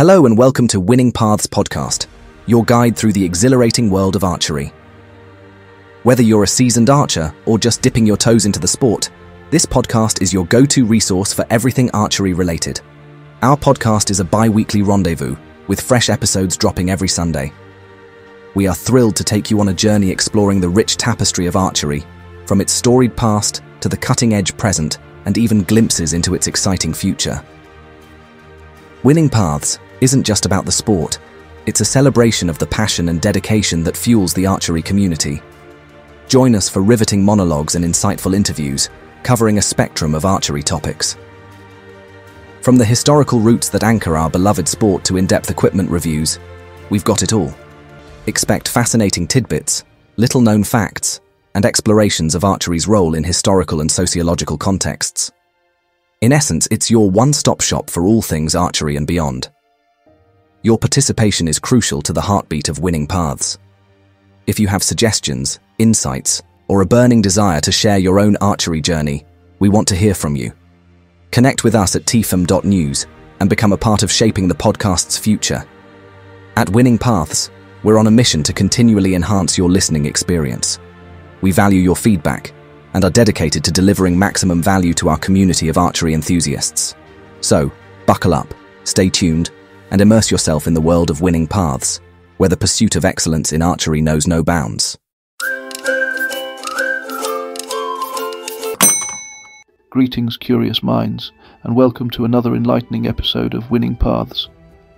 Hello and welcome to Winning Paths Podcast, your guide through the exhilarating world of archery. Whether you're a seasoned archer or just dipping your toes into the sport, this podcast is your go to resource for everything archery related. Our podcast is a bi weekly rendezvous, with fresh episodes dropping every Sunday. We are thrilled to take you on a journey exploring the rich tapestry of archery, from its storied past to the cutting edge present, and even glimpses into its exciting future. Winning Paths isn't just about the sport, it's a celebration of the passion and dedication that fuels the archery community. Join us for riveting monologues and insightful interviews, covering a spectrum of archery topics. From the historical roots that anchor our beloved sport to in depth equipment reviews, we've got it all. Expect fascinating tidbits, little known facts, and explorations of archery's role in historical and sociological contexts. In essence, it's your one stop shop for all things archery and beyond. Your participation is crucial to the heartbeat of winning paths. If you have suggestions, insights, or a burning desire to share your own archery journey, we want to hear from you. Connect with us at tfm.news and become a part of shaping the podcast's future. At Winning Paths, we're on a mission to continually enhance your listening experience. We value your feedback and are dedicated to delivering maximum value to our community of archery enthusiasts. So, buckle up, stay tuned, and immerse yourself in the world of winning paths, where the pursuit of excellence in archery knows no bounds. Greetings, curious minds, and welcome to another enlightening episode of Winning Paths.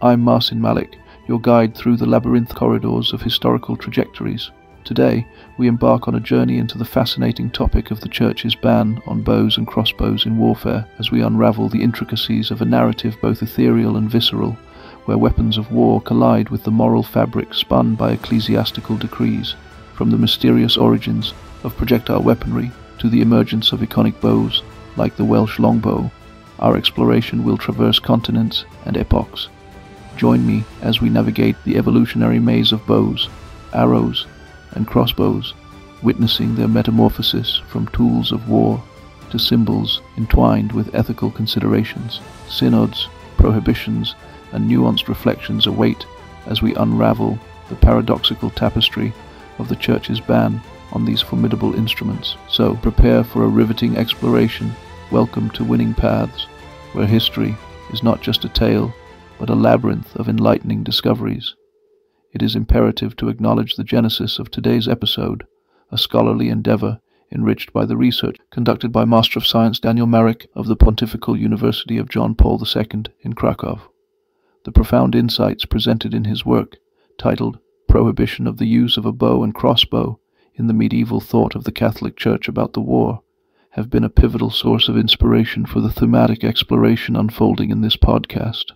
I'm Marcin Malik, your guide through the labyrinth corridors of historical trajectories. Today, we embark on a journey into the fascinating topic of the Church's ban on bows and crossbows in warfare as we unravel the intricacies of a narrative both ethereal and visceral, where weapons of war collide with the moral fabric spun by ecclesiastical decrees, from the mysterious origins of projectile weaponry to the emergence of iconic bows like the Welsh longbow. Our exploration will traverse continents and epochs. Join me as we navigate the evolutionary maze of bows, arrows, and crossbows, witnessing their metamorphosis from tools of war to symbols entwined with ethical considerations. Synods, prohibitions, and nuanced reflections await as we unravel the paradoxical tapestry of the Church's ban on these formidable instruments. So prepare for a riveting exploration. Welcome to Winning Paths, where history is not just a tale, but a labyrinth of enlightening discoveries it is imperative to acknowledge the genesis of today's episode, a scholarly endeavor enriched by the research conducted by Master of Science Daniel Marek of the Pontifical University of John Paul II in Krakow. The profound insights presented in his work, titled Prohibition of the Use of a Bow and Crossbow in the Medieval Thought of the Catholic Church About the War, have been a pivotal source of inspiration for the thematic exploration unfolding in this podcast.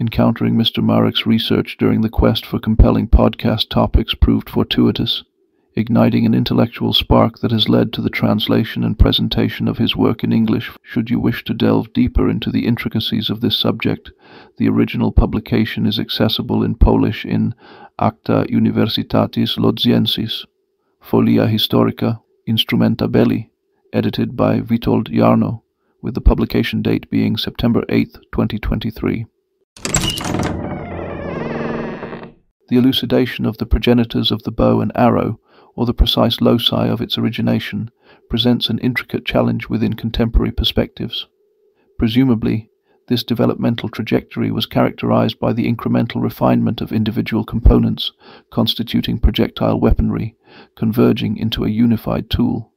Encountering Mr. Marek's research during the quest for compelling podcast topics proved fortuitous, igniting an intellectual spark that has led to the translation and presentation of his work in English. Should you wish to delve deeper into the intricacies of this subject, the original publication is accessible in Polish in Acta Universitatis Lodziensis, Folia Historica Instrumenta Belli, edited by Witold Jarno, with the publication date being September 8, 2023. The elucidation of the progenitors of the bow and arrow, or the precise loci of its origination, presents an intricate challenge within contemporary perspectives. Presumably, this developmental trajectory was characterized by the incremental refinement of individual components constituting projectile weaponry, converging into a unified tool.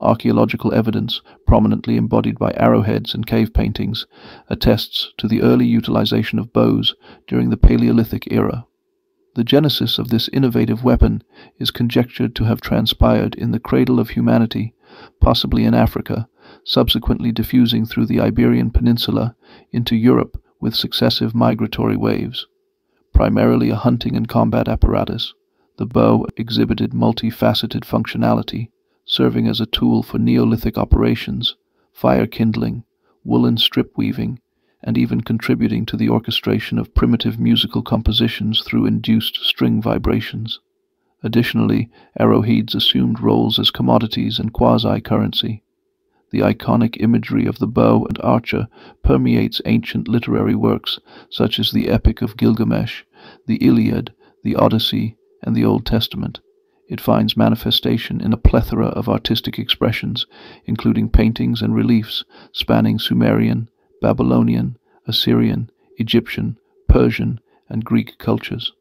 Archaeological evidence, prominently embodied by arrowheads and cave paintings, attests to the early utilization of bows during the Paleolithic era. The genesis of this innovative weapon is conjectured to have transpired in the cradle of humanity, possibly in Africa, subsequently diffusing through the Iberian Peninsula into Europe with successive migratory waves. Primarily a hunting and combat apparatus, the bow exhibited multifaceted functionality, serving as a tool for Neolithic operations, fire kindling, woolen strip weaving, and even contributing to the orchestration of primitive musical compositions through induced string vibrations. Additionally, arrowheads assumed roles as commodities and quasi currency. the iconic imagery of the bow and archer permeates ancient literary works such as the Epic of Gilgamesh, the Iliad, the Odyssey, and the Old Testament. It finds manifestation in a plethora of artistic expressions, including paintings and reliefs spanning Sumerian, Babylonian, Assyrian, Egyptian, Persian, and Greek cultures.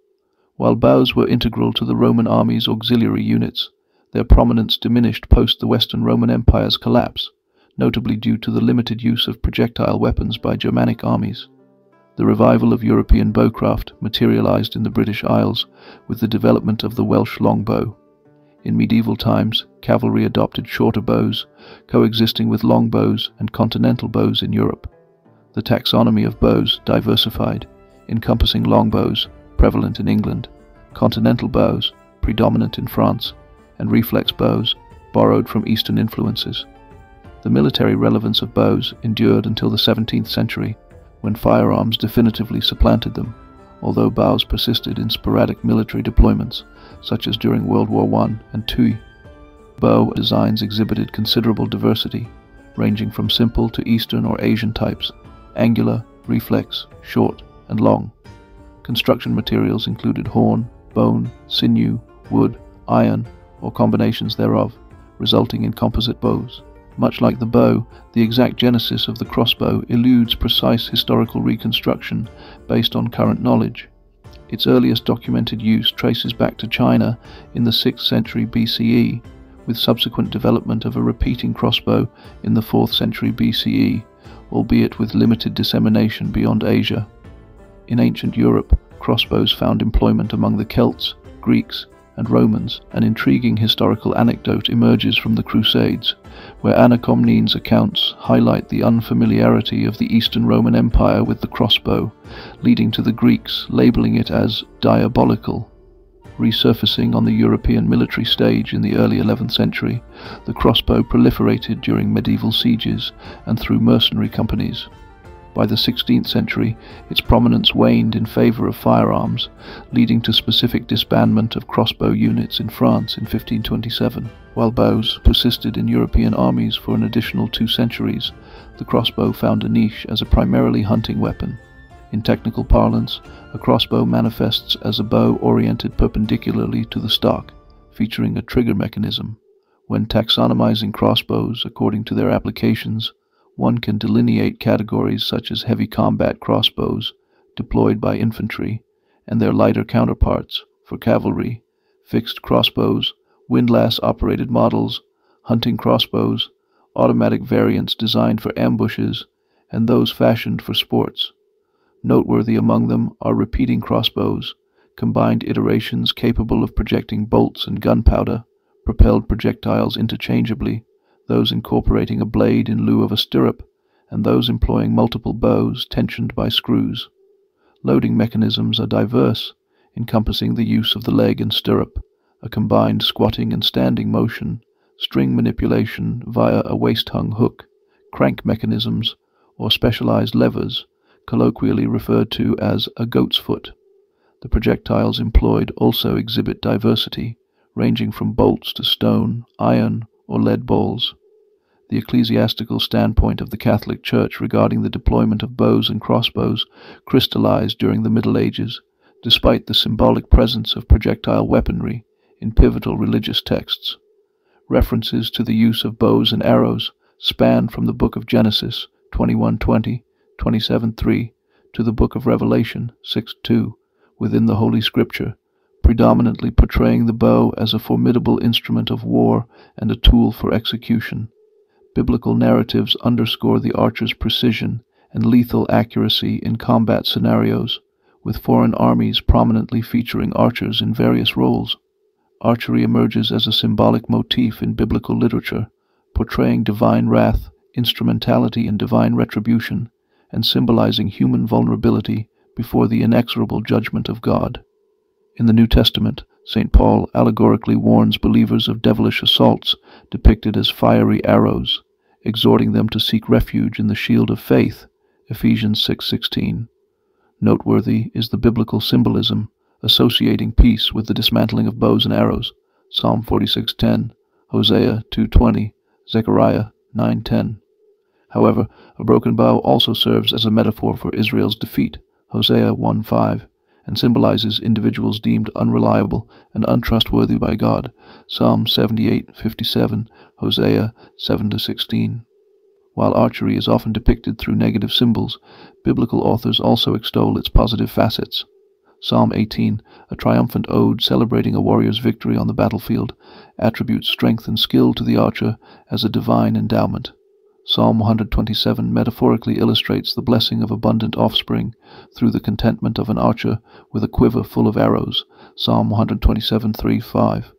While bows were integral to the Roman army's auxiliary units, their prominence diminished post the Western Roman Empire's collapse, notably due to the limited use of projectile weapons by Germanic armies. The revival of European bowcraft materialized in the British Isles with the development of the Welsh longbow. In medieval times, cavalry adopted shorter bows, coexisting with longbows and continental bows in Europe. The taxonomy of bows diversified, encompassing longbows, prevalent in England, continental bows, predominant in France, and reflex bows, borrowed from Eastern influences. The military relevance of bows endured until the 17th century, when firearms definitively supplanted them, although bows persisted in sporadic military deployments, such as during World War I and II. Bow designs exhibited considerable diversity, ranging from simple to Eastern or Asian types, angular, reflex, short, and long. Construction materials included horn, bone, sinew, wood, iron, or combinations thereof, resulting in composite bows. Much like the bow, the exact genesis of the crossbow eludes precise historical reconstruction based on current knowledge. Its earliest documented use traces back to China in the 6th century BCE, with subsequent development of a repeating crossbow in the 4th century BCE, albeit with limited dissemination beyond Asia. In ancient Europe, crossbows found employment among the Celts, Greeks, and Romans, an intriguing historical anecdote emerges from the Crusades, where Anna Komnene's accounts highlight the unfamiliarity of the Eastern Roman Empire with the crossbow, leading to the Greeks labeling it as diabolical. Resurfacing on the European military stage in the early 11th century, the crossbow proliferated during medieval sieges and through mercenary companies. By the 16th century, its prominence waned in favor of firearms, leading to specific disbandment of crossbow units in France in 1527. While bows persisted in European armies for an additional two centuries, the crossbow found a niche as a primarily hunting weapon. In technical parlance, a crossbow manifests as a bow oriented perpendicularly to the stock, featuring a trigger mechanism. When taxonomizing crossbows according to their applications, one can delineate categories such as heavy combat crossbows, deployed by infantry, and their lighter counterparts for cavalry, fixed crossbows, windlass operated models, hunting crossbows, automatic variants designed for ambushes, and those fashioned for sports. Noteworthy among them are repeating crossbows, combined iterations capable of projecting bolts and gunpowder, propelled projectiles interchangeably, those incorporating a blade in lieu of a stirrup, and those employing multiple bows tensioned by screws. Loading mechanisms are diverse, encompassing the use of the leg and stirrup, a combined squatting and standing motion, string manipulation via a waist-hung hook, crank mechanisms, or specialized levers, colloquially referred to as a goat's foot. The projectiles employed also exhibit diversity, ranging from bolts to stone, iron, or lead balls the ecclesiastical standpoint of the Catholic Church regarding the deployment of bows and crossbows crystallized during the Middle Ages, despite the symbolic presence of projectile weaponry in pivotal religious texts. References to the use of bows and arrows span from the book of Genesis 21:20, 27:3 to the book of Revelation 6:2 within the Holy Scripture, predominantly portraying the bow as a formidable instrument of war and a tool for execution. Biblical narratives underscore the archer's precision and lethal accuracy in combat scenarios, with foreign armies prominently featuring archers in various roles. Archery emerges as a symbolic motif in biblical literature, portraying divine wrath, instrumentality, and divine retribution, and symbolizing human vulnerability before the inexorable judgment of God. In the New Testament, St. Paul allegorically warns believers of devilish assaults depicted as fiery arrows, exhorting them to seek refuge in the shield of faith, Ephesians 6:16. Noteworthy is the biblical symbolism associating peace with the dismantling of bows and arrows, Psalm 46:10, Hosea 2:20, Zechariah 9.10. However, a broken bow also serves as a metaphor for Israel's defeat, Hosea 1.5, and symbolizes individuals deemed unreliable and untrustworthy by God, Psalm 78.57, Hosea 7-16. While archery is often depicted through negative symbols, biblical authors also extol its positive facets. Psalm 18, a triumphant ode celebrating a warrior's victory on the battlefield, attributes strength and skill to the archer as a divine endowment. Psalm 127 metaphorically illustrates the blessing of abundant offspring through the contentment of an archer with a quiver full of arrows. Psalm 127 3 5.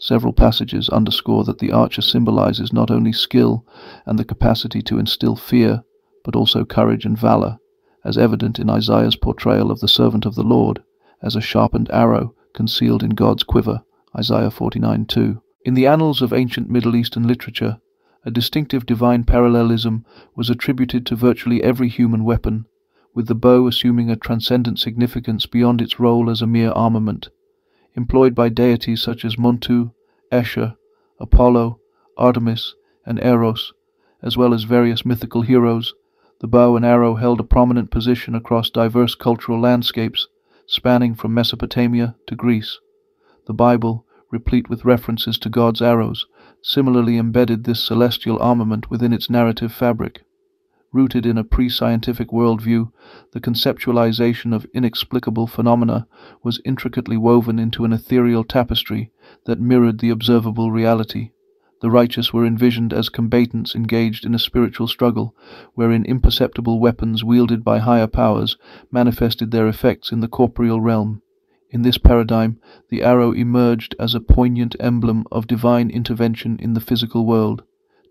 Several passages underscore that the archer symbolizes not only skill and the capacity to instill fear, but also courage and valor, as evident in Isaiah's portrayal of the servant of the Lord as a sharpened arrow concealed in God's quiver, Isaiah 49:2. In the annals of ancient Middle Eastern literature, a distinctive divine parallelism was attributed to virtually every human weapon, with the bow assuming a transcendent significance beyond its role as a mere armament employed by deities such as Montu, Ashur, Apollo, Artemis, and Eros, as well as various mythical heroes, the bow and arrow held a prominent position across diverse cultural landscapes, spanning from Mesopotamia to Greece. The Bible, replete with references to God's arrows, similarly embedded this celestial armament within its narrative fabric. Rooted in a pre scientific worldview, the conceptualization of inexplicable phenomena was intricately woven into an ethereal tapestry that mirrored the observable reality. The righteous were envisioned as combatants engaged in a spiritual struggle, wherein imperceptible weapons wielded by higher powers manifested their effects in the corporeal realm. In this paradigm, the arrow emerged as a poignant emblem of divine intervention in the physical world,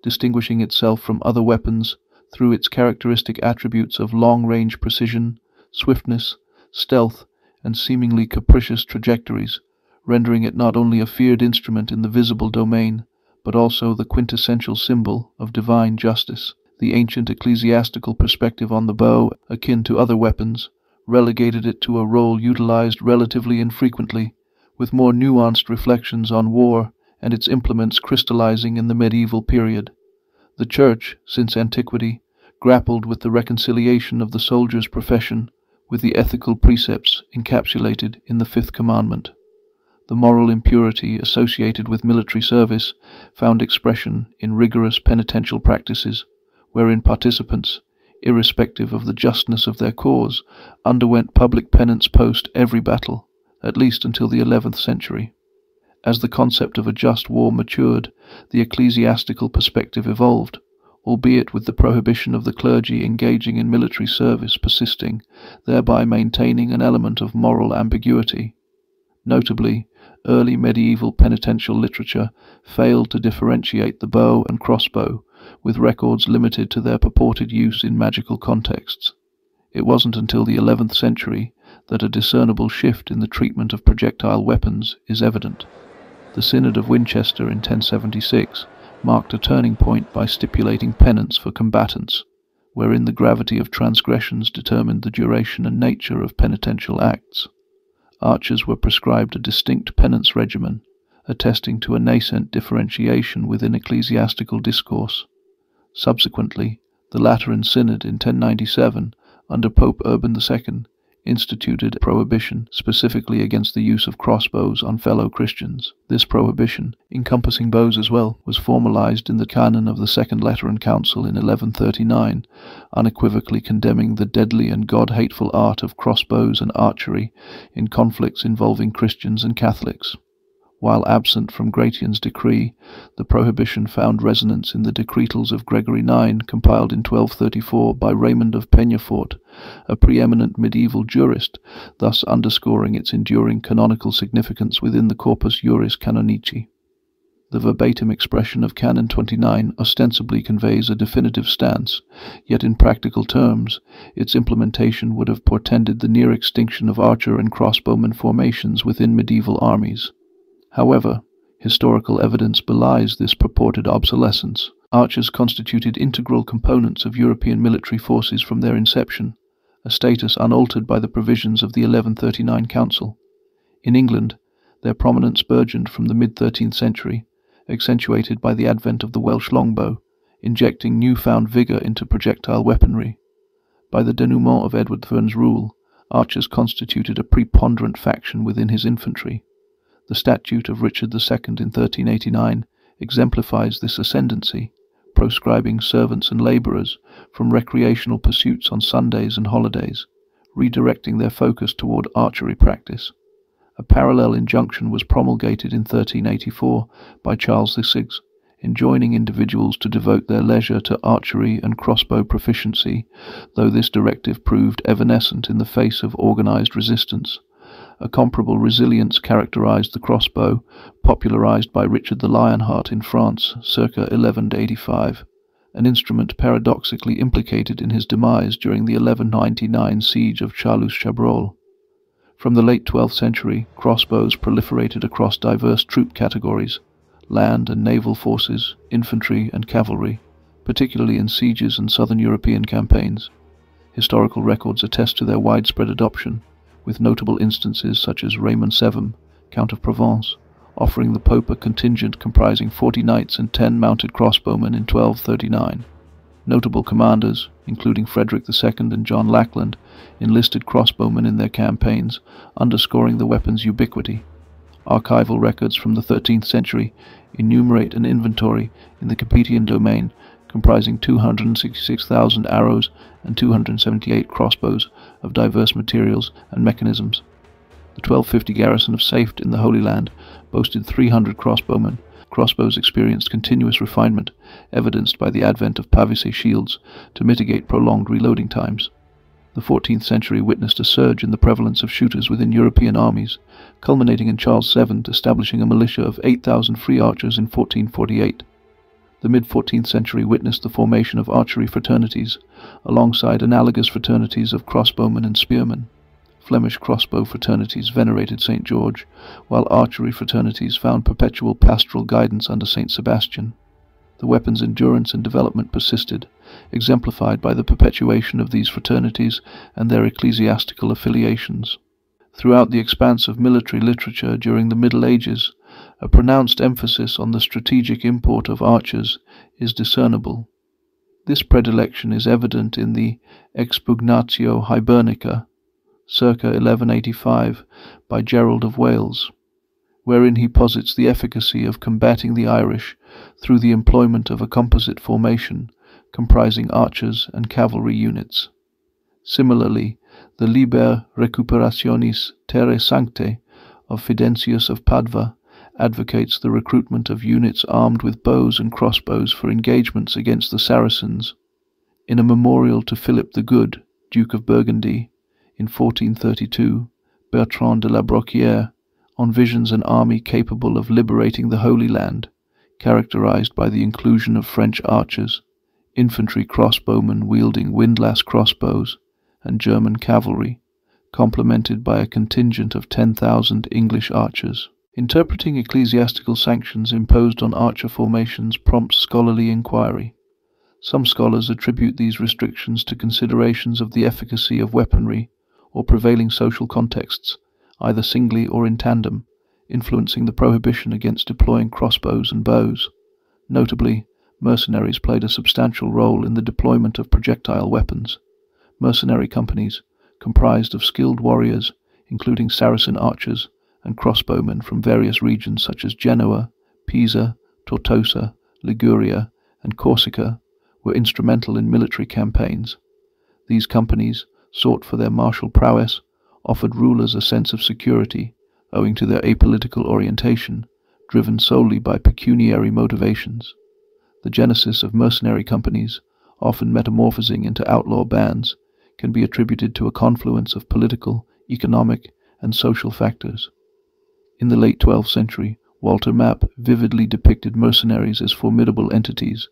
distinguishing itself from other weapons through its characteristic attributes of long-range precision, swiftness, stealth, and seemingly capricious trajectories, rendering it not only a feared instrument in the visible domain, but also the quintessential symbol of divine justice. The ancient ecclesiastical perspective on the bow, akin to other weapons, relegated it to a role utilized relatively infrequently, with more nuanced reflections on war and its implements crystallizing in the medieval period. The Church, since antiquity, grappled with the reconciliation of the soldier's profession with the ethical precepts encapsulated in the Fifth Commandment. The moral impurity associated with military service found expression in rigorous penitential practices, wherein participants, irrespective of the justness of their cause, underwent public penance post every battle, at least until the eleventh century. As the concept of a just war matured, the ecclesiastical perspective evolved, albeit with the prohibition of the clergy engaging in military service persisting, thereby maintaining an element of moral ambiguity. Notably, early medieval penitential literature failed to differentiate the bow and crossbow, with records limited to their purported use in magical contexts. It wasn't until the 11th century that a discernible shift in the treatment of projectile weapons is evident. The Synod of Winchester in 1076 marked a turning point by stipulating penance for combatants, wherein the gravity of transgressions determined the duration and nature of penitential acts. Archers were prescribed a distinct penance regimen, attesting to a nascent differentiation within ecclesiastical discourse. Subsequently, the Lateran Synod in 1097, under Pope Urban II, instituted a prohibition specifically against the use of crossbows on fellow Christians. This prohibition, encompassing bows as well, was formalized in the canon of the Second Lateran Council in 1139, unequivocally condemning the deadly and God-hateful art of crossbows and archery in conflicts involving Christians and Catholics. While absent from Gratian's decree, the prohibition found resonance in the decretals of Gregory IX, compiled in 1234 by Raymond of Peñafort, a preeminent medieval jurist, thus underscoring its enduring canonical significance within the Corpus Juris Canonici. The verbatim expression of Canon 29 ostensibly conveys a definitive stance, yet in practical terms, its implementation would have portended the near extinction of archer and crossbowman formations within medieval armies. However, historical evidence belies this purported obsolescence. Archers constituted integral components of European military forces from their inception, a status unaltered by the provisions of the 1139 Council. In England, their prominence burgeoned from the mid 13th century, accentuated by the advent of the Welsh longbow, injecting newfound vigour into projectile weaponry. By the denouement of Edward Thurn's rule, archers constituted a preponderant faction within his infantry. The statute of Richard II in 1389 exemplifies this ascendancy, proscribing servants and labourers from recreational pursuits on Sundays and holidays, redirecting their focus toward archery practice. A parallel injunction was promulgated in 1384 by Charles VI, enjoining individuals to devote their leisure to archery and crossbow proficiency, though this directive proved evanescent in the face of organized resistance. A comparable resilience characterized the crossbow, popularized by Richard the Lionheart in France circa 1185, an instrument paradoxically implicated in his demise during the 1199 siege of Châlus-Chabrol. From the late 12th century, crossbows proliferated across diverse troop categories land and naval forces, infantry, and cavalry, particularly in sieges and southern European campaigns. Historical records attest to their widespread adoption, with notable instances such as Raymond Sevem, Count of Provence, offering the Pope a contingent comprising 40 knights and 10 mounted crossbowmen in 1239. Notable commanders, including Frederick II and John Lackland, enlisted crossbowmen in their campaigns, underscoring the weapon's ubiquity. Archival records from the 13th century enumerate an inventory in the Capetian domain comprising 266,000 arrows and 278 crossbows of diverse materials and mechanisms. The 1250 garrison of Safed in the Holy Land boasted 300 crossbowmen. Crossbows experienced continuous refinement, evidenced by the advent of pavise shields to mitigate prolonged reloading times. The 14th century witnessed a surge in the prevalence of shooters within European armies, culminating in Charles VII establishing a militia of 8,000 free archers in 1448. The mid 14th century witnessed the formation of archery fraternities, alongside analogous fraternities of crossbowmen and spearmen. Flemish crossbow fraternities venerated St. George, while archery fraternities found perpetual pastoral guidance under St. Sebastian. The weapon's endurance and development persisted, exemplified by the perpetuation of these fraternities and their ecclesiastical affiliations. Throughout the expanse of military literature during the Middle Ages, a pronounced emphasis on the strategic import of archers is discernible. This predilection is evident in the Expugnatio Hibernica, circa 1185, by Gerald of Wales, wherein he posits the efficacy of combating the Irish through the employment of a composite formation comprising archers and cavalry units. Similarly, the Liber Recuperationis Terrae Sanctae of Fidencius of Padua advocates the recruitment of units armed with bows and crossbows for engagements against the Saracens. In a memorial to Philip the Good, Duke of Burgundy, in 1432, Bertrand de la Brocquiere, on visions an army capable of liberating the Holy Land, characterized by the inclusion of French archers, infantry crossbowmen wielding windlass crossbows, and German cavalry, complemented by a contingent of 10,000 English archers. Interpreting ecclesiastical sanctions imposed on archer formations prompts scholarly inquiry. Some scholars attribute these restrictions to considerations of the efficacy of weaponry or prevailing social contexts, either singly or in tandem, influencing the prohibition against deploying crossbows and bows. Notably, mercenaries played a substantial role in the deployment of projectile weapons. Mercenary companies, comprised of skilled warriors, including Saracen archers and crossbowmen from various regions such as Genoa, Pisa, Tortosa, Liguria, and Corsica, were instrumental in military campaigns. These companies, sought for their martial prowess, offered rulers a sense of security owing to their apolitical orientation, driven solely by pecuniary motivations. The genesis of mercenary companies, often metamorphosing into outlaw bands, can be attributed to a confluence of political, economic, and social factors. In the late 12th century, Walter Map vividly depicted mercenaries as formidable entities,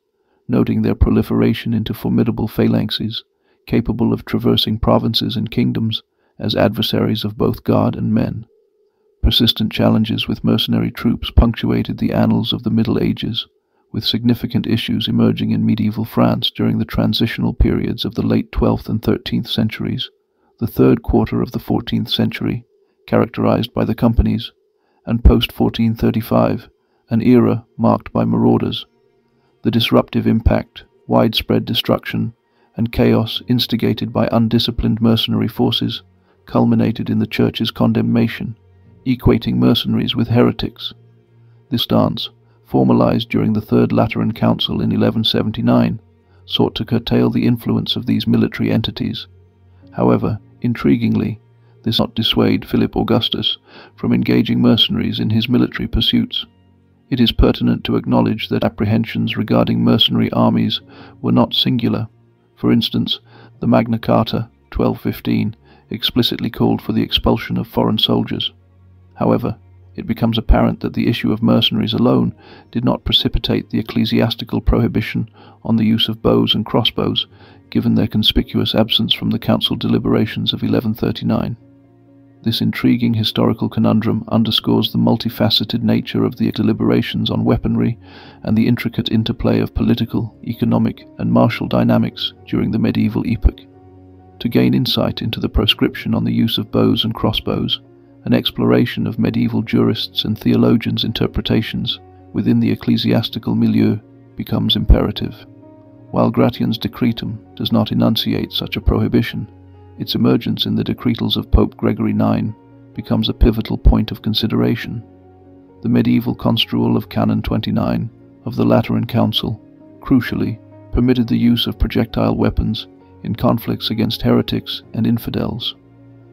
noting their proliferation into formidable phalanxes, capable of traversing provinces and kingdoms as adversaries of both God and men. Persistent challenges with mercenary troops punctuated the annals of the Middle Ages, with significant issues emerging in medieval France during the transitional periods of the late 12th and 13th centuries, the third quarter of the 14th century, characterized by the companies, and post 1435, an era marked by marauders. The disruptive impact widespread destruction, and chaos instigated by undisciplined mercenary forces culminated in the Church's condemnation, equating mercenaries with heretics. This stance, formalized during the Third Lateran Council in 1179, sought to curtail the influence of these military entities. However, intriguingly, this not dissuade Philip Augustus from engaging mercenaries in his military pursuits. It is pertinent to acknowledge that apprehensions regarding mercenary armies were not singular. For instance, the Magna Carta, 1215, explicitly called for the expulsion of foreign soldiers. However, it becomes apparent that the issue of mercenaries alone did not precipitate the ecclesiastical prohibition on the use of bows and crossbows, given their conspicuous absence from the council deliberations of 1139. This intriguing historical conundrum underscores the multifaceted nature of the deliberations on weaponry and the intricate interplay of political, economic, and martial dynamics during the medieval epoch. To gain insight into the proscription on the use of bows and crossbows, an exploration of medieval jurists and theologians' interpretations within the ecclesiastical milieu becomes imperative. While Gratian's Decretum does not enunciate such a prohibition, its emergence in the decretals of Pope Gregory IX becomes a pivotal point of consideration. The medieval construal of Canon 29 of the Lateran Council, crucially, permitted the use of projectile weapons in conflicts against heretics and infidels.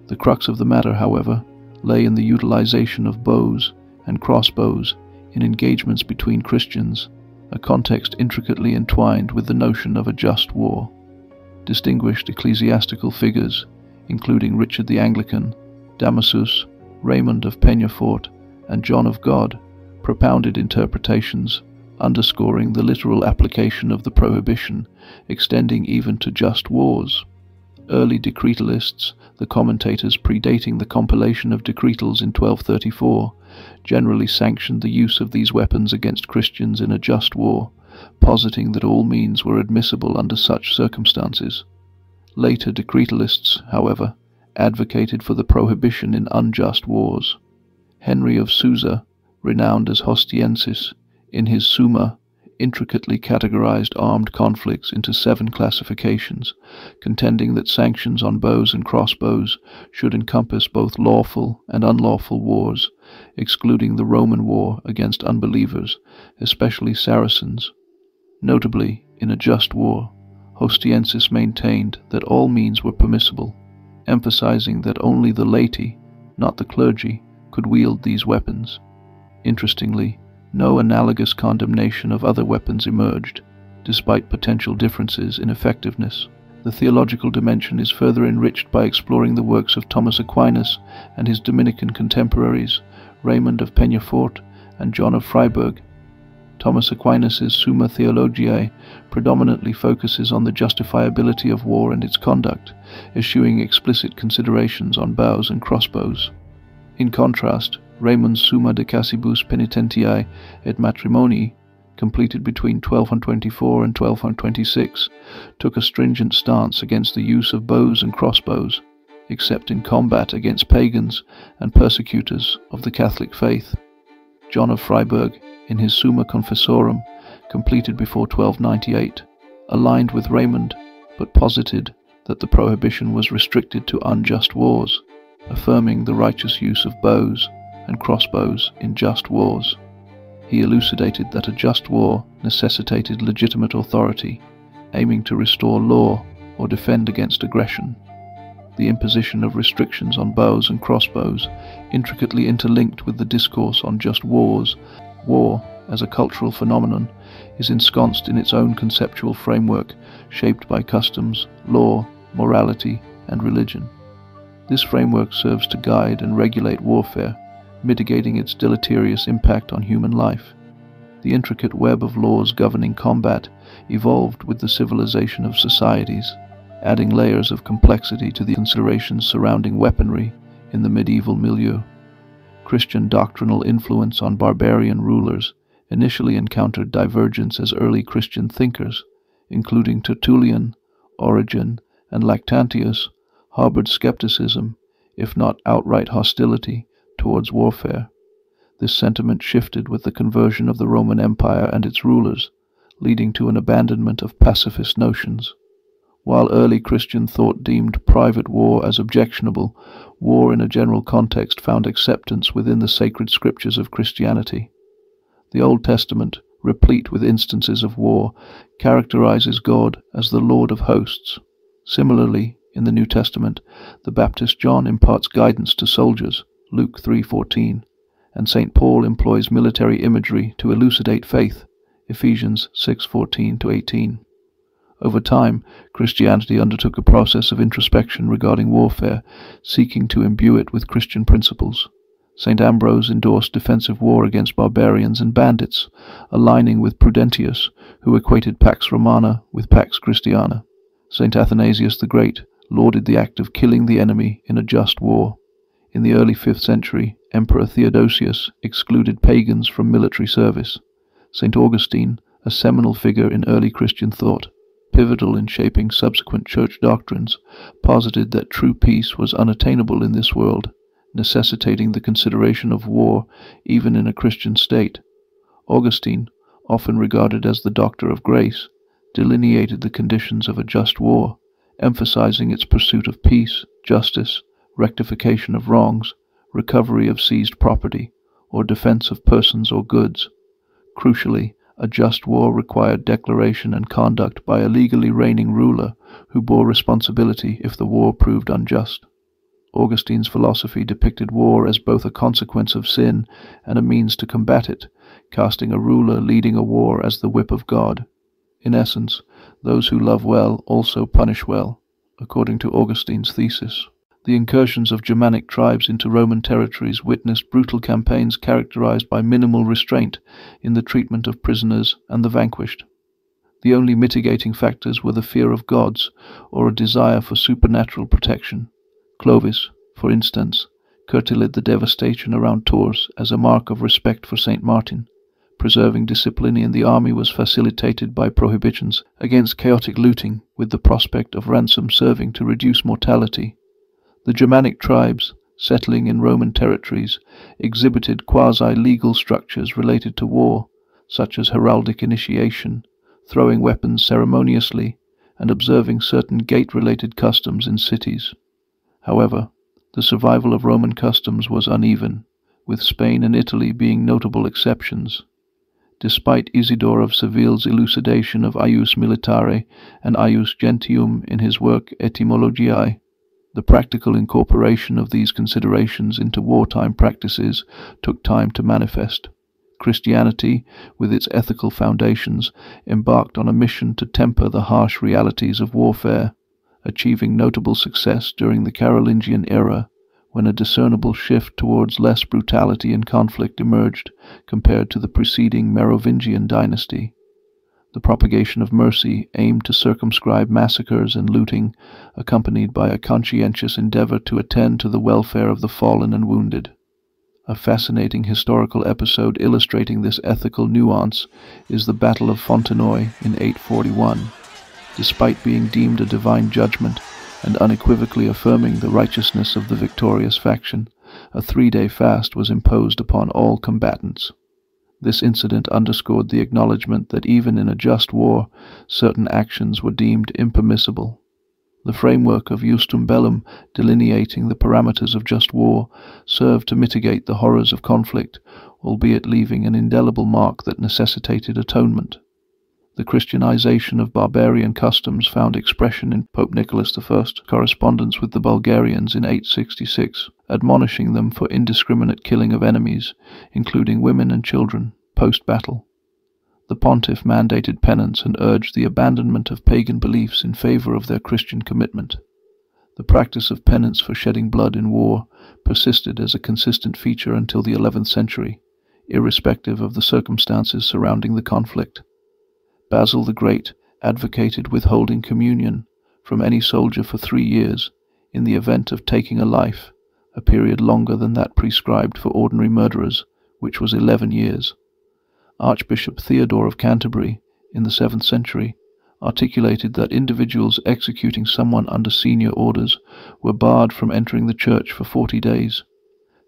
The crux of the matter, however, lay in the utilization of bows and crossbows in engagements between Christians, a context intricately entwined with the notion of a just war. Distinguished ecclesiastical figures, including Richard the Anglican, Damasus, Raymond of Peñafort, and John of God, propounded interpretations underscoring the literal application of the prohibition, extending even to just wars. Early decretalists the commentators predating the compilation of decretals in 1234 generally sanctioned the use of these weapons against Christians in a just war, positing that all means were admissible under such circumstances. Later decretalists, however, advocated for the prohibition in unjust wars. Henry of Susa, renowned as Hostiensis, in his Summa intricately categorized armed conflicts into seven classifications, contending that sanctions on bows and crossbows should encompass both lawful and unlawful wars, excluding the Roman war against unbelievers, especially Saracens. Notably, in a just war, Hostiensis maintained that all means were permissible, emphasizing that only the laity, not the clergy, could wield these weapons. Interestingly, no analogous condemnation of other weapons emerged, despite potential differences in effectiveness. The theological dimension is further enriched by exploring the works of Thomas Aquinas and his Dominican contemporaries, Raymond of Peñafort and John of Freiburg. Thomas Aquinas' Summa Theologiae predominantly focuses on the justifiability of war and its conduct, eschewing explicit considerations on bows and crossbows. In contrast, Raymond's Summa de Casibus Penitentiae et Matrimonii, completed between 1224 and 1226, took a stringent stance against the use of bows and crossbows, except in combat against pagans and persecutors of the Catholic faith. John of Freiburg, in his Summa Confessorum, completed before 1298, aligned with Raymond, but posited that the prohibition was restricted to unjust wars, affirming the righteous use of bows and crossbows in just wars. He elucidated that a just war necessitated legitimate authority, aiming to restore law or defend against aggression. The imposition of restrictions on bows and crossbows, intricately interlinked with the discourse on just wars, war, as a cultural phenomenon, is ensconced in its own conceptual framework, shaped by customs, law, morality, and religion. This framework serves to guide and regulate warfare, mitigating its deleterious impact on human life. The intricate web of laws governing combat evolved with the civilization of societies, adding layers of complexity to the considerations surrounding weaponry in the medieval milieu. Christian doctrinal influence on barbarian rulers initially encountered divergence as early Christian thinkers, including Tertullian, Origen, and Lactantius, harbored skepticism, if not outright hostility, towards warfare. This sentiment shifted with the conversion of the Roman Empire and its rulers, leading to an abandonment of pacifist notions. While early Christian thought deemed private war as objectionable, war in a general context found acceptance within the sacred scriptures of Christianity. The Old Testament, replete with instances of war, characterizes God as the Lord of hosts. Similarly, in the New Testament, the Baptist John imparts guidance to soldiers, Luke 3:14, and St. Paul employs military imagery to elucidate faith, Ephesians 6:14 to 18. Over time, Christianity undertook a process of introspection regarding warfare, seeking to imbue it with Christian principles. St. Ambrose endorsed defensive war against barbarians and bandits, aligning with Prudentius, who equated Pax Romana with Pax Christiana. St. Athanasius the Great lauded the act of killing the enemy in a just war. In the early 5th century, Emperor Theodosius excluded pagans from military service. St. Augustine, a seminal figure in early Christian thought, pivotal in shaping subsequent church doctrines, posited that true peace was unattainable in this world, necessitating the consideration of war even in a Christian state. Augustine, often regarded as the doctor of grace, delineated the conditions of a just war, emphasizing its pursuit of peace, justice, rectification of wrongs, recovery of seized property, or defense of persons or goods. Crucially, a just war required declaration and conduct by a legally reigning ruler who bore responsibility if the war proved unjust. Augustine's philosophy depicted war as both a consequence of sin and a means to combat it, casting a ruler leading a war as the whip of God. In essence, those who love well also punish well, according to Augustine's thesis. The incursions of Germanic tribes into Roman territories witnessed brutal campaigns characterized by minimal restraint in the treatment of prisoners and the vanquished. The only mitigating factors were the fear of gods or a desire for supernatural protection. Clovis, for instance, curtailed the devastation around Tours as a mark of respect for St. Martin. Preserving discipline in the army was facilitated by prohibitions against chaotic looting, with the prospect of ransom serving to reduce mortality the Germanic tribes, settling in Roman territories, exhibited quasi-legal structures related to war, such as heraldic initiation, throwing weapons ceremoniously, and observing certain gate-related customs in cities. However, the survival of Roman customs was uneven, with Spain and Italy being notable exceptions. Despite Isidore of Seville's elucidation of ius militare and ius gentium in his work Etymologiae, the practical incorporation of these considerations into wartime practices took time to manifest. Christianity, with its ethical foundations, embarked on a mission to temper the harsh realities of warfare, achieving notable success during the Carolingian era, when a discernible shift towards less brutality in conflict emerged compared to the preceding Merovingian dynasty. The propagation of mercy aimed to circumscribe massacres and looting, accompanied by a conscientious endeavor to attend to the welfare of the fallen and wounded. A fascinating historical episode illustrating this ethical nuance is the Battle of Fontenoy in 841. Despite being deemed a divine judgment and unequivocally affirming the righteousness of the victorious faction, a three-day fast was imposed upon all combatants. This incident underscored the acknowledgement that even in a just war, certain actions were deemed impermissible. The framework of Justum Bellum, delineating the parameters of just war, served to mitigate the horrors of conflict, albeit leaving an indelible mark that necessitated atonement. The Christianization of barbarian customs found expression in Pope Nicholas I's correspondence with the Bulgarians in 866, admonishing them for indiscriminate killing of enemies, including women and children, post-battle. The pontiff mandated penance and urged the abandonment of pagan beliefs in favor of their Christian commitment. The practice of penance for shedding blood in war persisted as a consistent feature until the 11th century, irrespective of the circumstances surrounding the conflict. Basil the Great advocated withholding communion from any soldier for three years in the event of taking a life, a period longer than that prescribed for ordinary murderers, which was eleven years. Archbishop Theodore of Canterbury, in the seventh century, articulated that individuals executing someone under senior orders were barred from entering the church for forty days.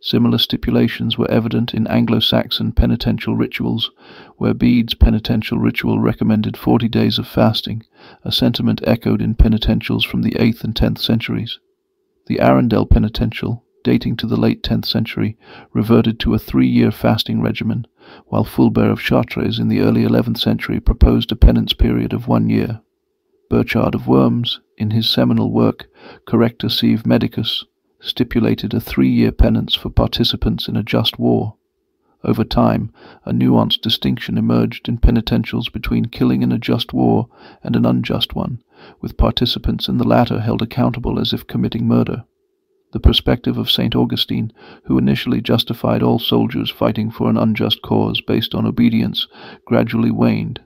Similar stipulations were evident in Anglo-Saxon penitential rituals, where Bede's penitential ritual recommended 40 days of fasting, a sentiment echoed in penitentials from the 8th and 10th centuries. The Arundel penitential, dating to the late 10th century, reverted to a three-year fasting regimen, while Fulbert of Chartres in the early 11th century proposed a penance period of one year. Burchard of Worms, in his seminal work Corrector Sive Medicus, stipulated a three-year penance for participants in a just war. Over time, a nuanced distinction emerged in penitentials between killing in a just war and an unjust one, with participants in the latter held accountable as if committing murder. The perspective of St. Augustine, who initially justified all soldiers fighting for an unjust cause based on obedience, gradually waned.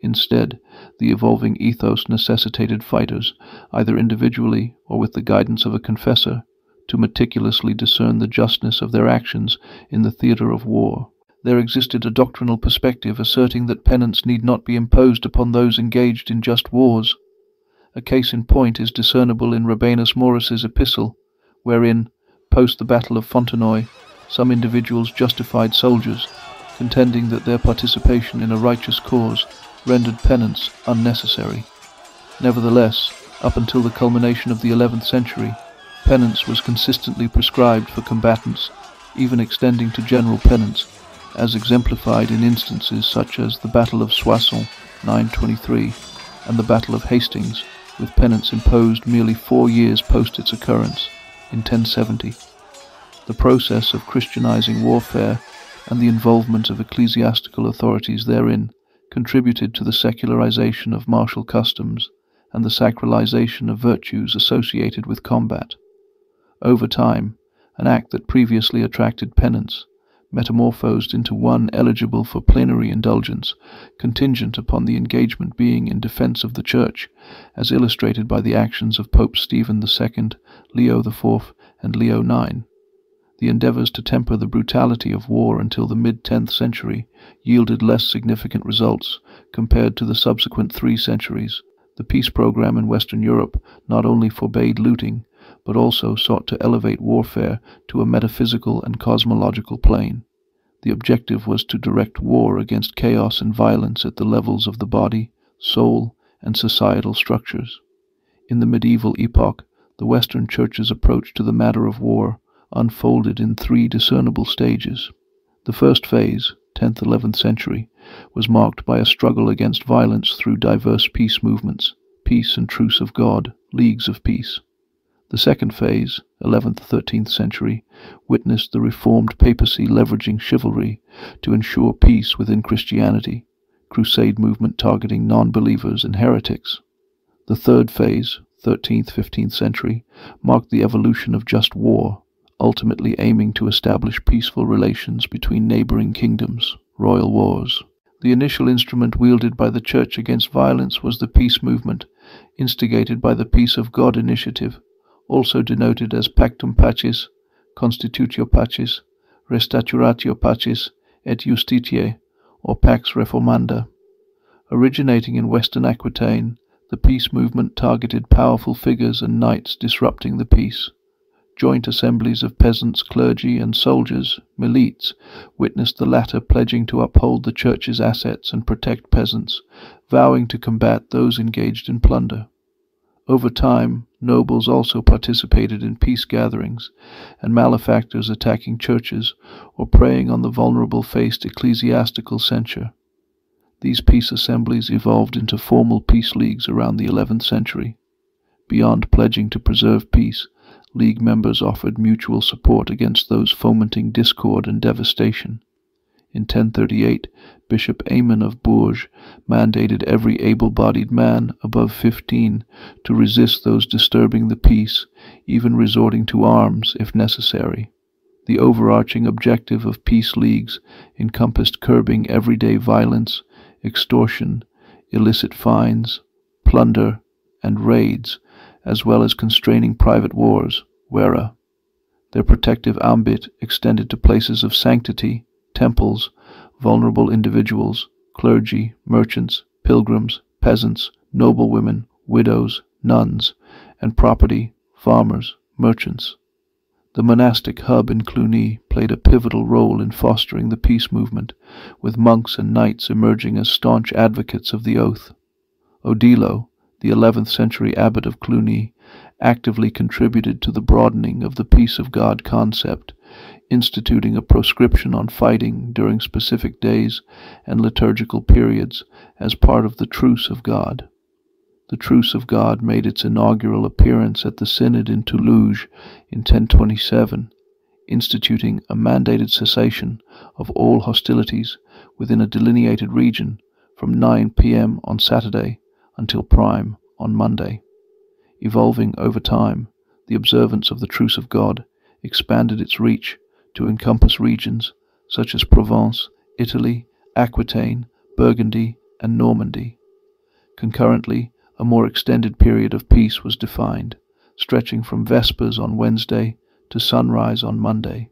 Instead, the evolving ethos necessitated fighters, either individually or with the guidance of a confessor, to meticulously discern the justness of their actions in the theatre of war. There existed a doctrinal perspective asserting that penance need not be imposed upon those engaged in just wars. A case in point is discernible in Rabanus Maurus's epistle, wherein, post the Battle of Fontenoy, some individuals justified soldiers, contending that their participation in a righteous cause rendered penance unnecessary. Nevertheless, up until the culmination of the 11th century, Penance was consistently prescribed for combatants, even extending to general penance, as exemplified in instances such as the Battle of Soissons 923 and the Battle of Hastings, with penance imposed merely four years post its occurrence in 1070. The process of Christianizing warfare and the involvement of ecclesiastical authorities therein contributed to the secularization of martial customs and the sacralization of virtues associated with combat. Over time, an act that previously attracted penance, metamorphosed into one eligible for plenary indulgence, contingent upon the engagement being in defense of the Church, as illustrated by the actions of Pope Stephen II, Leo IV, and Leo IX. The endeavors to temper the brutality of war until the mid-10th century yielded less significant results compared to the subsequent three centuries. The peace program in Western Europe not only forbade looting, but also sought to elevate warfare to a metaphysical and cosmological plane. The objective was to direct war against chaos and violence at the levels of the body, soul, and societal structures. In the medieval epoch, the Western Church's approach to the matter of war unfolded in three discernible stages. The first phase, 10th 11th century, was marked by a struggle against violence through diverse peace movements, peace and truce of God, leagues of peace. The second phase, 11th 13th century, witnessed the Reformed papacy leveraging chivalry to ensure peace within Christianity, crusade movement targeting non-believers and heretics. The third phase, 13th 15th century, marked the evolution of just war, ultimately aiming to establish peaceful relations between neighboring kingdoms, royal wars. The initial instrument wielded by the Church against violence was the peace movement, instigated by the Peace of God initiative, also denoted as Pactum Pacis, Constitutio Pacis, Restauratio Pacis, et Justitiae, or Pax Reformanda. Originating in western Aquitaine, the peace movement targeted powerful figures and knights disrupting the peace. Joint assemblies of peasants, clergy, and soldiers, milites, witnessed the latter pledging to uphold the church's assets and protect peasants, vowing to combat those engaged in plunder. Over time, nobles also participated in peace gatherings, and malefactors attacking churches or preying on the vulnerable faced ecclesiastical censure. These peace assemblies evolved into formal peace leagues around the 11th century. Beyond pledging to preserve peace, league members offered mutual support against those fomenting discord and devastation. In 1038, Bishop Aymon of Bourges mandated every able-bodied man above fifteen to resist those disturbing the peace, even resorting to arms if necessary. The overarching objective of peace leagues encompassed curbing everyday violence, extortion, illicit fines, plunder, and raids, as well as constraining private wars, werra. Their protective ambit extended to places of sanctity, temples, vulnerable individuals, clergy, merchants, pilgrims, peasants, noblewomen, widows, nuns, and property, farmers, merchants. The monastic hub in Cluny played a pivotal role in fostering the peace movement, with monks and knights emerging as staunch advocates of the oath. Odilo, the 11th century abbot of Cluny, actively contributed to the broadening of the peace of God concept, instituting a proscription on fighting during specific days and liturgical periods as part of the Truce of God. The Truce of God made its inaugural appearance at the Synod in Toulouse in 1027, instituting a mandated cessation of all hostilities within a delineated region from 9 p.m. on Saturday until prime on Monday. Evolving over time, the observance of the Truce of God expanded its reach to encompass regions such as Provence, Italy, Aquitaine, Burgundy, and Normandy. Concurrently, a more extended period of peace was defined, stretching from Vespers on Wednesday to sunrise on Monday.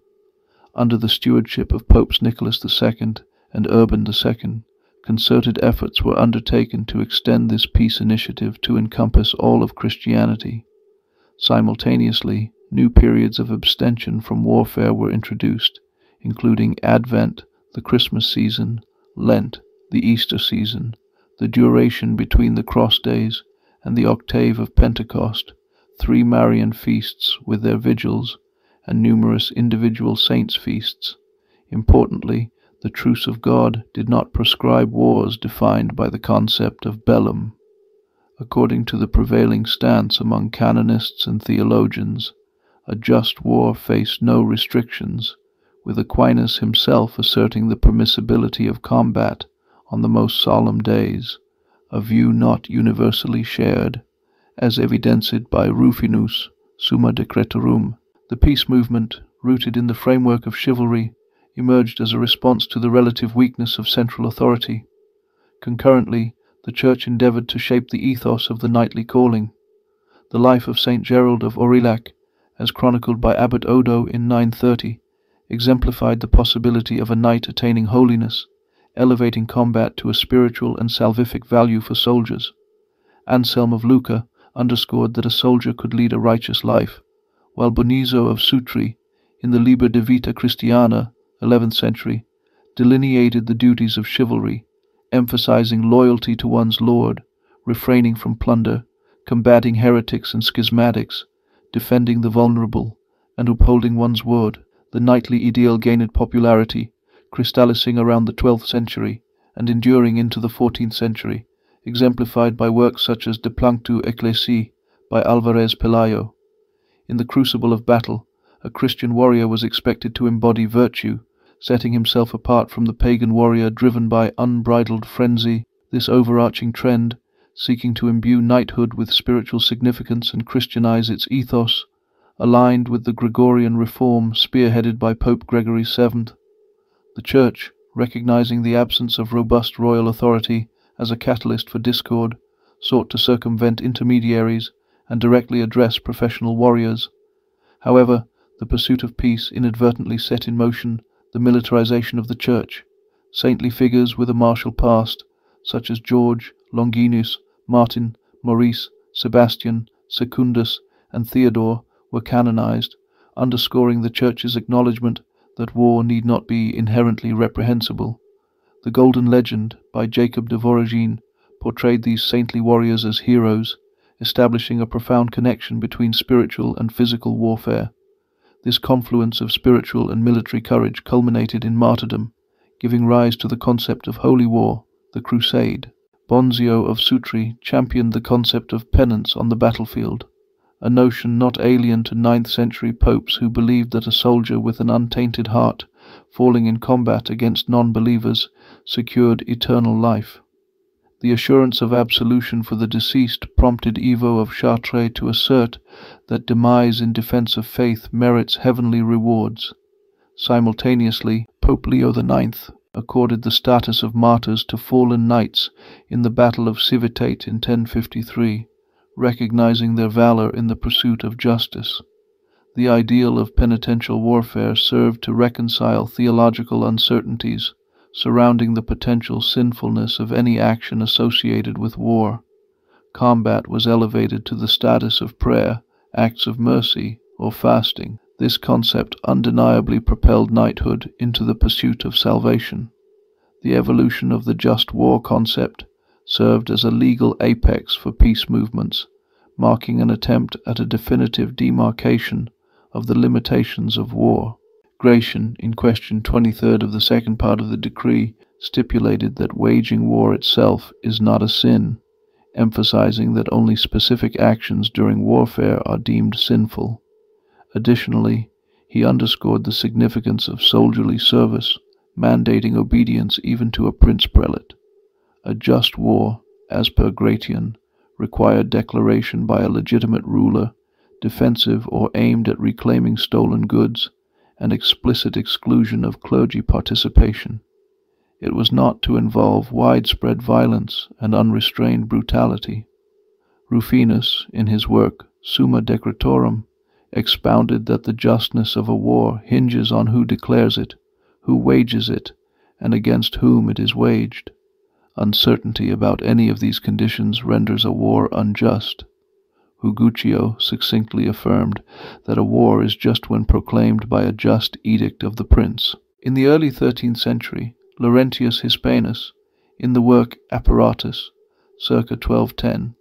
Under the stewardship of Popes Nicholas II and Urban II, concerted efforts were undertaken to extend this peace initiative to encompass all of Christianity. Simultaneously, new periods of abstention from warfare were introduced, including Advent, the Christmas season, Lent, the Easter season, the duration between the cross days, and the octave of Pentecost, three Marian feasts with their vigils, and numerous individual saints' feasts. Importantly, the truce of God did not prescribe wars defined by the concept of bellum. According to the prevailing stance among canonists and theologians, a just war faced no restrictions, with Aquinas himself asserting the permissibility of combat on the most solemn days, a view not universally shared, as evidenced by Rufinus, Summa Decretorum. The peace movement, rooted in the framework of chivalry, emerged as a response to the relative weakness of central authority. Concurrently, the Church endeavored to shape the ethos of the knightly calling. The life of St. Gerald of Aurillac, as chronicled by Abbot Odo in 930, exemplified the possibility of a knight attaining holiness elevating combat to a spiritual and salvific value for soldiers. Anselm of Lucca underscored that a soldier could lead a righteous life, while Bonizo of Sutri, in the Liber de Vita Christiana, 11th century, delineated the duties of chivalry, emphasizing loyalty to one's lord, refraining from plunder, combating heretics and schismatics, defending the vulnerable, and upholding one's word. The knightly ideal gained popularity crystallizing around the 12th century and enduring into the 14th century, exemplified by works such as De Planctu Ecclesiae by Alvarez Pelayo. In the crucible of battle, a Christian warrior was expected to embody virtue, setting himself apart from the pagan warrior driven by unbridled frenzy. This overarching trend, seeking to imbue knighthood with spiritual significance and Christianize its ethos, aligned with the Gregorian reform spearheaded by Pope Gregory VII. The Church, recognizing the absence of robust royal authority as a catalyst for discord, sought to circumvent intermediaries and directly address professional warriors. However, the pursuit of peace inadvertently set in motion the militarization of the Church. Saintly figures with a martial past, such as George, Longinus, Martin, Maurice, Sebastian, Secundus, and Theodore, were canonized, underscoring the Church's acknowledgement that war need not be inherently reprehensible. The Golden Legend by Jacob de Voragine portrayed these saintly warriors as heroes, establishing a profound connection between spiritual and physical warfare. This confluence of spiritual and military courage culminated in martyrdom, giving rise to the concept of holy war, the crusade. Bonizo of Sutri championed the concept of penance on the battlefield, a notion not alien to ninth century popes who believed that a soldier with an untainted heart, falling in combat against non believers, secured eternal life. The assurance of absolution for the deceased prompted Ivo of Chartres to assert that demise in defense of faith merits heavenly rewards. Simultaneously, Pope Leo IX accorded the status of martyrs to fallen knights in the Battle of Civitate in 1053 recognizing their valor in the pursuit of justice. The ideal of penitential warfare served to reconcile theological uncertainties surrounding the potential sinfulness of any action associated with war. Combat was elevated to the status of prayer, acts of mercy, or fasting. This concept undeniably propelled knighthood into the pursuit of salvation. The evolution of the just war concept served as a legal apex for peace movements, marking an attempt at a definitive demarcation of the limitations of war. Gratian, in question 23rd of the second part of the decree, stipulated that waging war itself is not a sin, emphasizing that only specific actions during warfare are deemed sinful. Additionally, he underscored the significance of soldierly service, mandating obedience even to a prince prelate. A just war, as per Gratian, required declaration by a legitimate ruler, defensive or aimed at reclaiming stolen goods, and explicit exclusion of clergy participation. It was not to involve widespread violence and unrestrained brutality. Rufinus, in his work Summa Decretorum, expounded that the justness of a war hinges on who declares it, who wages it, and against whom it is waged. Uncertainty about any of these conditions renders a war unjust. Uguccio succinctly affirmed that a war is just when proclaimed by a just edict of the prince. In the early 13th century, Laurentius Hispanus, in the work Apparatus, circa 1210,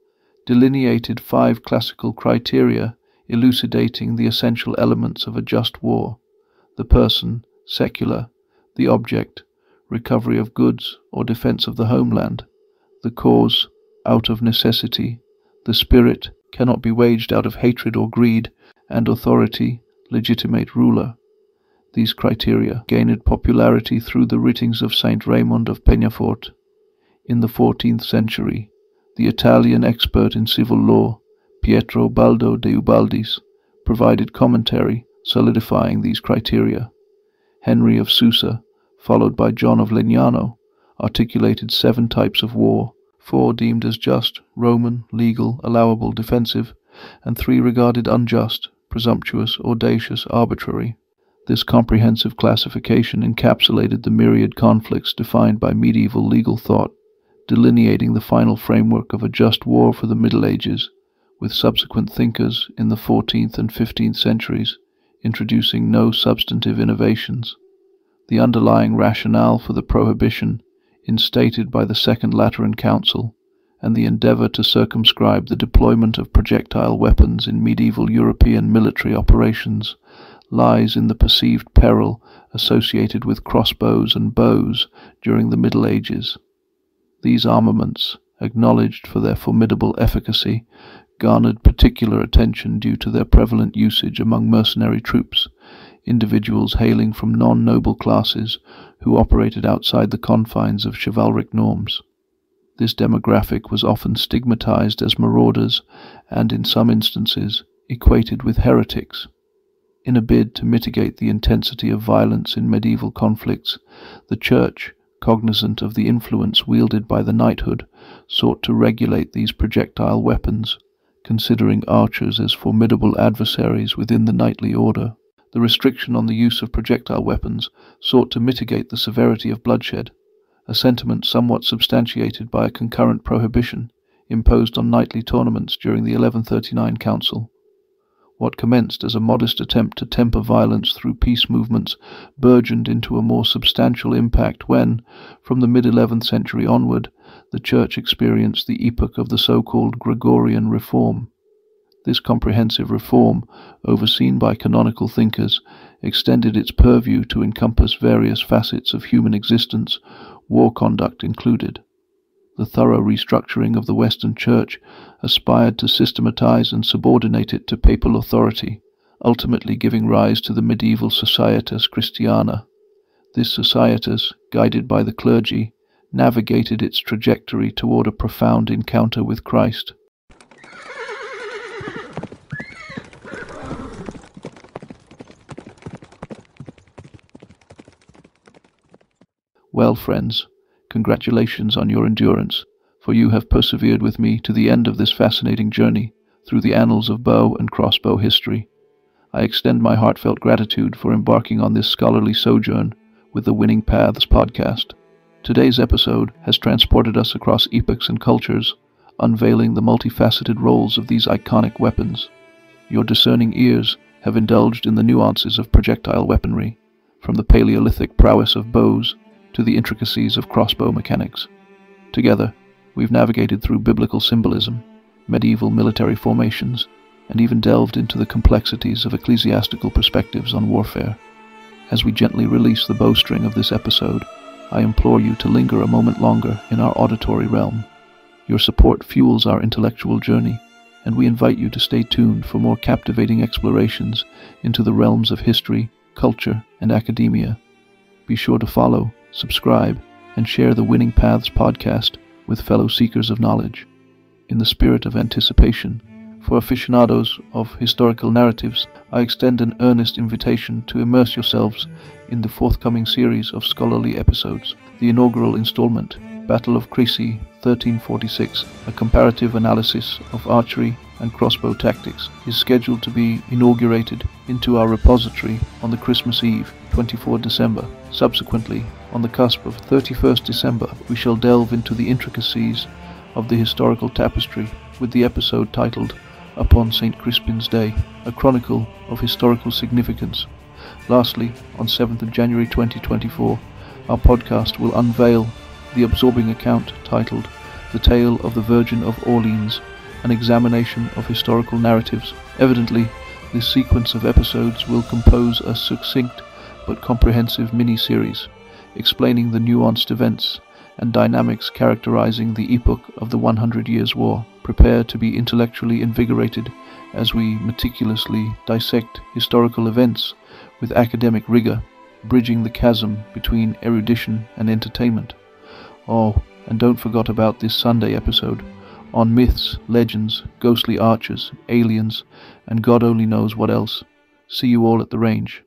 delineated five classical criteria elucidating the essential elements of a just war the person, secular, the object, recovery of goods or defense of the homeland, the cause, out of necessity, the spirit cannot be waged out of hatred or greed, and authority, legitimate ruler. These criteria gained popularity through the writings of Saint Raymond of Peñafort. In the 14th century, the Italian expert in civil law, Pietro Baldo de Ubaldis, provided commentary solidifying these criteria. Henry of Susa followed by John of Legnano, articulated seven types of war, four deemed as just, Roman, legal, allowable, defensive, and three regarded unjust, presumptuous, audacious, arbitrary. This comprehensive classification encapsulated the myriad conflicts defined by medieval legal thought, delineating the final framework of a just war for the Middle Ages, with subsequent thinkers in the 14th and 15th centuries introducing no substantive innovations the underlying rationale for the prohibition instated by the Second Lateran Council and the endeavor to circumscribe the deployment of projectile weapons in medieval European military operations lies in the perceived peril associated with crossbows and bows during the Middle Ages. These armaments, acknowledged for their formidable efficacy, garnered particular attention due to their prevalent usage among mercenary troops individuals hailing from non-noble classes who operated outside the confines of chivalric norms. This demographic was often stigmatized as marauders and, in some instances, equated with heretics. In a bid to mitigate the intensity of violence in medieval conflicts, the Church, cognizant of the influence wielded by the knighthood, sought to regulate these projectile weapons, considering archers as formidable adversaries within the knightly order the restriction on the use of projectile weapons sought to mitigate the severity of bloodshed, a sentiment somewhat substantiated by a concurrent prohibition imposed on knightly tournaments during the 1139 Council. What commenced as a modest attempt to temper violence through peace movements burgeoned into a more substantial impact when, from the mid 11th century onward, the Church experienced the epoch of the so called Gregorian Reform. This comprehensive reform, overseen by canonical thinkers, extended its purview to encompass various facets of human existence, war conduct included. The thorough restructuring of the Western Church aspired to systematize and subordinate it to papal authority, ultimately giving rise to the medieval Societas Christiana. This Societas, guided by the clergy, navigated its trajectory toward a profound encounter with Christ. Well, friends, congratulations on your endurance, for you have persevered with me to the end of this fascinating journey through the annals of bow and crossbow history. I extend my heartfelt gratitude for embarking on this scholarly sojourn with the Winning Paths podcast. Today's episode has transported us across epochs and cultures, unveiling the multifaceted roles of these iconic weapons. Your discerning ears have indulged in the nuances of projectile weaponry, from the Paleolithic prowess of bows to the intricacies of crossbow mechanics. Together, we've navigated through biblical symbolism, medieval military formations, and even delved into the complexities of ecclesiastical perspectives on warfare. As we gently release the bowstring of this episode, I implore you to linger a moment longer in our auditory realm. Your support fuels our intellectual journey, and we invite you to stay tuned for more captivating explorations into the realms of history, culture, and academia. Be sure to follow, subscribe, and share the Winning Paths podcast with fellow seekers of knowledge. In the spirit of anticipation, for aficionados of historical narratives, I extend an earnest invitation to immerse yourselves in the forthcoming series of scholarly episodes. The inaugural installment, Battle of Crécy, 1346, a comparative analysis of archery and crossbow tactics, is scheduled to be inaugurated into our repository on the Christmas Eve, 24 December. Subsequently, on the cusp of 31st December, we shall delve into the intricacies of the historical tapestry with the episode titled Upon St. Crispin's Day, a chronicle of historical significance. Lastly, on 7th of January 2024, our podcast will unveil the absorbing account titled The Tale of the Virgin of Orleans, an examination of historical narratives. Evidently, this sequence of episodes will compose a succinct but comprehensive mini-series, explaining the nuanced events and dynamics characterizing the epoch of the 100 Years' War. Prepare to be intellectually invigorated as we meticulously dissect historical events with academic rigor, bridging the chasm between erudition and entertainment. Oh, and don't forget about this Sunday episode on myths, legends, ghostly archers, aliens, and God only knows what else. See you all at the range.